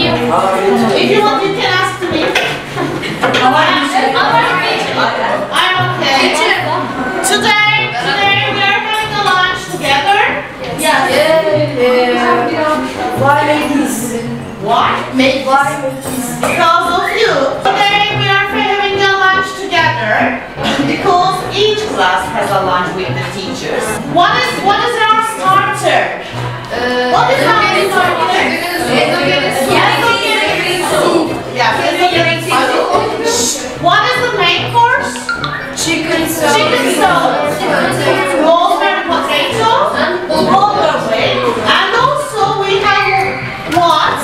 If you want, you can ask me. I'm okay. Today, today we are having a lunch together. Yeah. Why make this? What? Make Why make this? Because of you. Today we are having a lunch together because each class has a lunch with the teachers. What is what is our starter? What is our What is the main course? Chicken salad. Chicken salad. Rolled and potato. All the way. And also we have what?